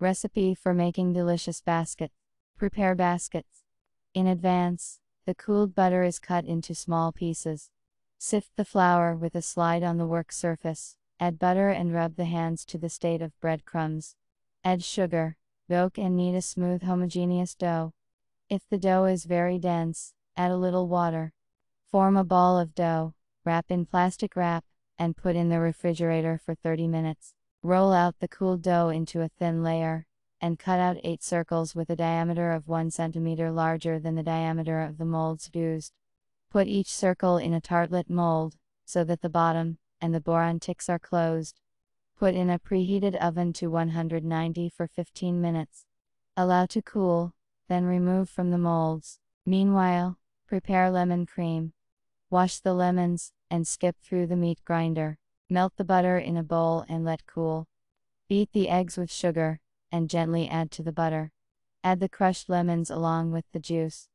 Recipe for making delicious basket. Prepare baskets. In advance, the cooled butter is cut into small pieces. Sift the flour with a slide on the work surface. Add butter and rub the hands to the state of breadcrumbs. Add sugar, milk and knead a smooth homogeneous dough. If the dough is very dense, add a little water. Form a ball of dough, wrap in plastic wrap, and put in the refrigerator for 30 minutes. Roll out the cooled dough into a thin layer, and cut out 8 circles with a diameter of 1 cm larger than the diameter of the molds used. Put each circle in a tartlet mold, so that the bottom and the boron ticks are closed. Put in a preheated oven to 190 for 15 minutes. Allow to cool, then remove from the molds. Meanwhile, prepare lemon cream. Wash the lemons, and skip through the meat grinder. Melt the butter in a bowl and let cool. Beat the eggs with sugar, and gently add to the butter. Add the crushed lemons along with the juice.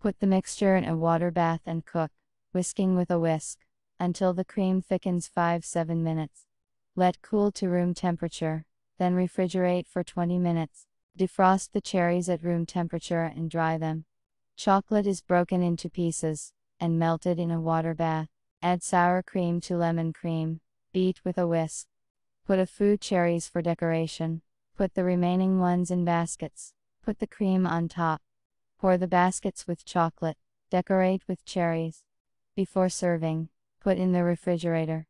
Put the mixture in a water bath and cook, whisking with a whisk, until the cream thickens 5-7 minutes. Let cool to room temperature, then refrigerate for 20 minutes. Defrost the cherries at room temperature and dry them. Chocolate is broken into pieces and melted in a water bath. Add sour cream to lemon cream. Beat with a whisk. Put a few cherries for decoration. Put the remaining ones in baskets. Put the cream on top. Pour the baskets with chocolate. Decorate with cherries. Before serving, put in the refrigerator.